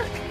Oh.